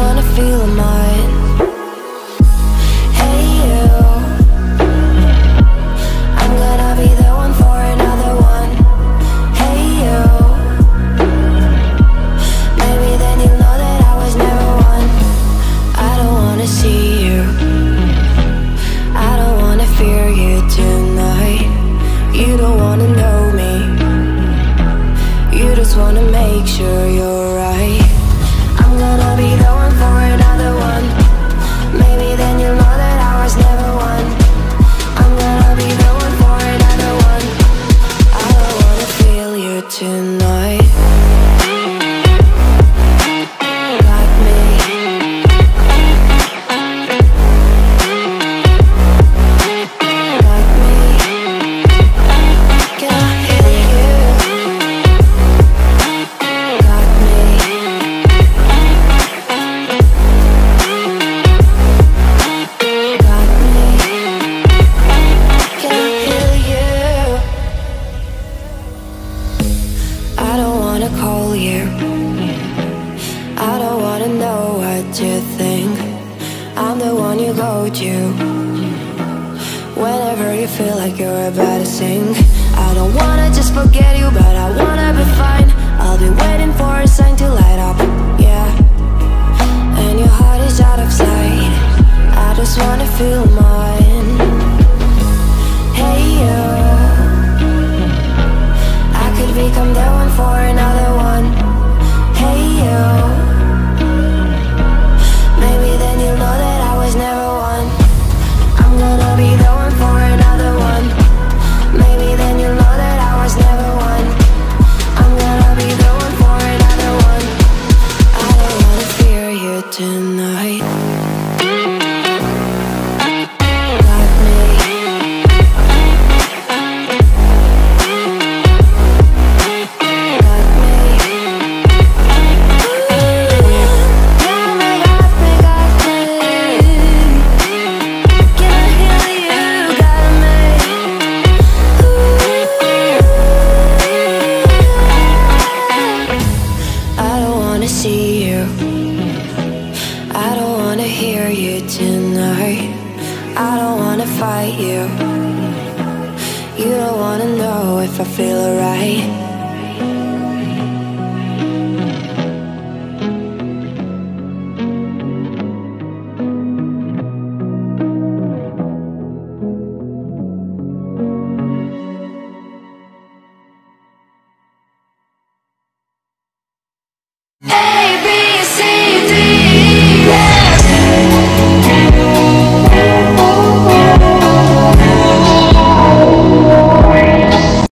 Just wanna feel mine. Hey you. I'm gonna be the one for another one. Hey you. Maybe then you'll know that I was never one. I don't wanna see you. I don't wanna fear you tonight. You don't wanna know me. You just wanna make sure you're right. I'm gonna be tonight. Call you. I don't wanna know what you think. I'm the one you go to. Whenever you feel like you're about to sink. I don't wanna just forget you, but I wanna be fine. I'll be waiting for a sign to light up. Yeah. And your heart is out of sight. I just wanna feel mine. Fight you. You don't wanna know if I feel alright.